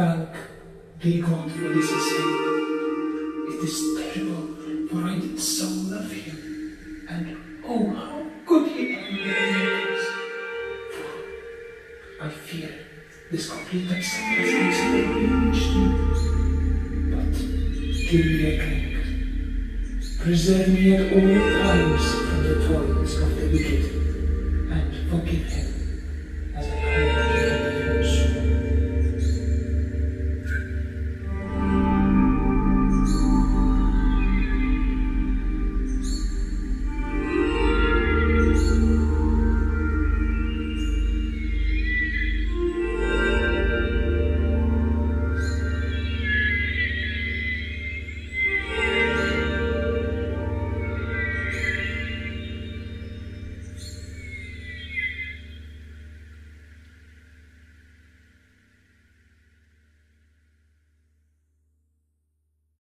Thank thee, God, for this escape. It is terrible, for I did so love him. And oh, how good he is! I fear this complete acceptance has never reached you. But give me a drink. Preserve me at all times from the toils of the wicked.